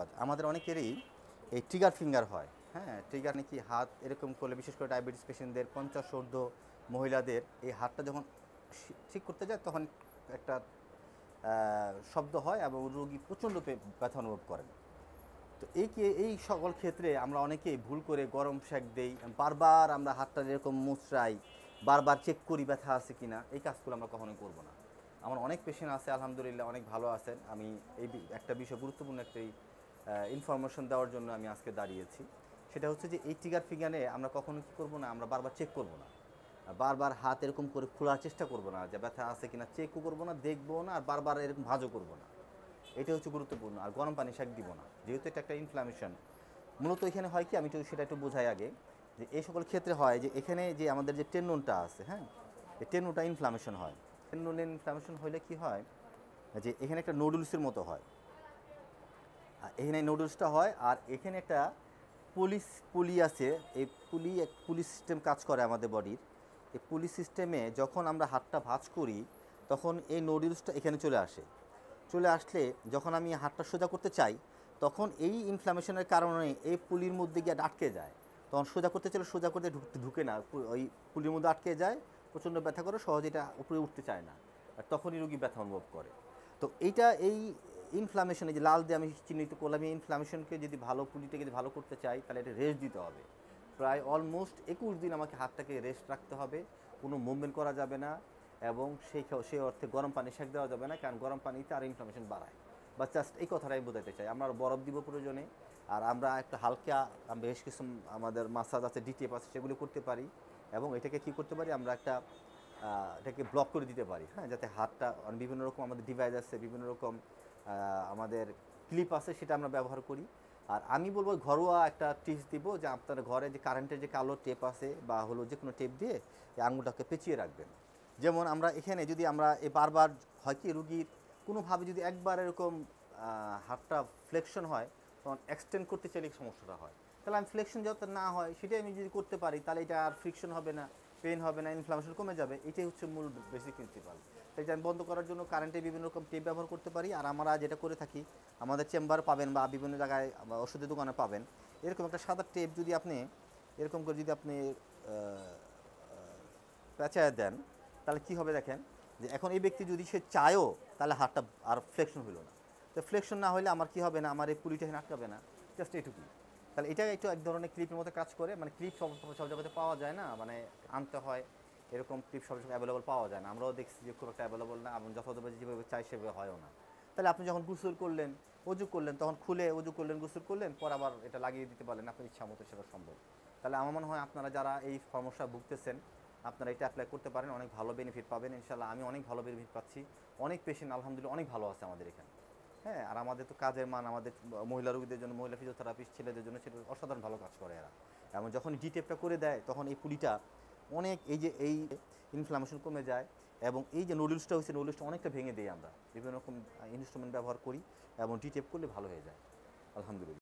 ধন্যবাদ। আমাদের অনেকেরই এই ট্রিগার ফিঙ্গার হয়। হ্যাঁ ট্রিগার নাকি হাত এরকম করলে, বিশেষ করে ডায়াবেটিস পেশেন্টদের পঞ্চাশ ঊর্ধ্ব মহিলাদের এই হাতটা যখন ঠিক করতে যায়, তখন একটা শব্দ হয় এবং রোগী প্রচণ্ড ব্যথা অনুভব করেন। তো এই এই সকল ক্ষেত্রে আমরা অনেকেই ভুল করে গরম শেক দেই, বারবার আমরা হাতটা এরকম মুচড়াই, বারবার চেক করি ব্যথা আছে কি না এই কাজগুলো আমরা কখনোই করব না। আমার অনেক পেশেন্ট আছে, আলহামদুলিল্লাহ অনেক ভালো আছেন। আমি এই একটা বিষয় গুরুত্বপূর্ণ একটি ইনফরমেশন দেওয়ার জন্য আমি আজকে দাঁড়িয়েছি। সেটা হচ্ছে যে এই ট্রিগার ফিঙ্গারে আমরা কখনো কি করব না, আমরা বারবার চেক করব না। বারবার হাত এরকম করে খোলার চেষ্টা করব না যে ব্যথা আছে কিনা চেকও করব না দেখব না, আর বারবার এরকম ভাজও করব না। এটা হচ্ছে গুরুত্বপূর্ণ, আর গরম পানি শাক দিব না। যেহেতু এটা একটা ইনফ্লামেশন মূলত এখানে হয় কি, আমি একটু সেটা একটু বোঝাই আগে, যে এই সকল ক্ষেত্রে হয় যে এখানে যে আমাদের যে টেন্ডনটা আছে হ্যাঁ এই টেন্ডনটা ইনফ্লামেশন হয়। টেন্ডনের ইনফ্লামেশন হলে কি হয়, যে এখানে একটা নুডলসের মতো হয়। এখানে নুডলসটা হয় আর এখানে একটা পুলিশ পুলি আছে। এই পুলি এক পুলিশ সিস্টেম কাজ করে আমাদের বডির এই পুলিশ সিস্টেমে যখন আমরা হাতটা ভাঁজ করি, তখন এই নুডলসটা এখানে চলে আসে। চলে আসলে যখন আমি হাতটা সোজা করতে চাই, তখন এই ইনফ্লামেশনের কারণে এই পুলির মধ্যে গিয়ে আটকে যায়। তখন সোজা করতে চাইলে সোজা করতে ঢুকে না। ওই পুলির মধ্যে আটকে যায়, প্রচণ্ড ব্যথা করে সহজে এটা উপরে উঠতে চায় না। আর তখনই রোগী ব্যথা অনুভব করে। তো এইটা এই ইনফ্লামেশন যে লাল দিয়ে আমি চিহ্নিত করলাম, এই ইনফ্লামেশনকে যদি ভালো পুলিটাকে যদি ভালো করতে চাই, তাহলে এটা রেস্ট দিতে হবে। প্রায় অলমোস্ট একুশ দিন আমাকে হাতটাকে রেস্ট রাখতে হবে, কোনো মুভমেন্ট করা যাবে না, এবং সেই সেই অর্থে গরম পানি সেঁক দেওয়া যাবে না, কারণ গরম পানিতে আর ইনফ্লামেশন বাড়ায়। বা জাস্ট এই কথাটাই বোঝাতে চাই, আমরা বরফ দিব প্রয়োজনে, আর আমরা একটা হালকা আম- বেশ কিছু আমাদের মাসাজ আছে ডিটিএফ আছে, সেগুলো করতে পারি, এবং এটাকে কি করতে পারি, আমরা একটা এটাকে ব্লক করে দিতে পারি হ্যাঁ যাতে হাতটা, বিভিন্ন রকম আমাদের ডিভাইস আছে, বিভিন্ন রকম আমাদের ক্লিপ আছে, সেটা আমরা ব্যবহার করি। আর আমি বলব ঘরোয়া একটা টিপস দিব যে আপনার ঘরে যে কারেন্টের যে কালো টেপ আছে বা হলো যে কোনো টেপ দিয়ে এই আঙুলটাকে পেঁচিয়ে রাখবেন। যেমন আমরা এখানে যদি আমরা এই বারবার হয় কি রুগীর কোনোভাবে যদি একবার এরকম হাতটা ফ্লেকশন হয়, তখন এক্সটেন্ড করতে চাইলে সমস্যাটা হয়। তাহলে আমি ফ্লেকশন যাতে না হয়, সেটাই আমি যদি করতে পারি, তাহলে এটা আর ফ্রিকশন হবে না। পেন হবে না ইনফ্লামেশন কমে যাবে, এটাই হচ্ছে মূল বেসিক প্রিন্সিপাল তাই আমি বন্ধ করার জন্য কারেন্টে বিভিন্ন রকম টেপ ব্যবহার করতে পারি, আর আমরা যেটা করে থাকি, আমাদের চেম্বার পাবেন বা বিভিন্ন জায়গায় ওষুধের দোকানে পাবেন, এরকম একটা সাদা টেপ যদি আপনি, এরকম করে যদি আপনি পেঁচায় দেন, তাহলে কি হবে দেখেন, যে এখন এই ব্যক্তি যদি সে চায়ও, তাহলে হাতটা আর ফ্লেকশন হলো না। তো ফ্লেকশন না হলে আমার কি হবে না, আমার এই পুলিটা আটকাবে না জাস্ট এইটুকুই তাহলে এটা একটু এক ধরনের ক্লিপের মতো কাজ করে মানে ক্লিপ সব সব জায়গাতে পাওয়া যায় না মানে আনতে হয়, এরকম ক্লিপ সব সময় অ্যাভেলেবল পাওয়া যায় না। আমরাও দেখছি যে খুব একটা অ্যাভেলেবল না, এবং যথাযথভাবে যেভাবে চাই সেভাবে হয়ও না। তাহলে আপনি যখন গোসল করলেন অজু করলেন, তখন খুলে অজু করলেন, গোসল করলেন, পর আবার এটা লাগিয়ে দিতে পারলেন, আপনার ইচ্ছা মতো সেটা সম্ভব। তাহলে আমার মনে হয় আপনারা যারা এই সমস্যা ভুগতেছেন, আপনারা এটা অ্যাপ্লাই করতে পারেন, অনেক ভালো বেনিফিট পাবেন ইনশাল্লাহ আমি অনেক ভালো বেনিফিট পাচ্ছি। অনেক পেশেন্ট আলহামদুলিল্লাহ অনেক ভালো আছে আমাদের এখানে। হ্যাঁ আর আমাদের তো কাজের মান, আমাদের মহিলা রোগীদের জন্য, মহিলা ফিজিওথেরাপিস্ট ছেলেদের জন্য সেটা অসাধারণ ভালো কাজ করে এরা। এবং যখন ডিটেপটা করে দেয়, তখন এই পুলিটা অনেক এই যে এই ইনফ্লামেশন কমে যায় এবং এই যে নুডলসটা হয়েছে নুডলসটা অনেকটা ভেঙে দিই আমরা। বিভিন্ন রকম ইনস্ট্রুমেন্ট ব্যবহার করি এবং ডিটেপ করলে ভালো হয়ে যায়। আলহামদুলিল্লাহ।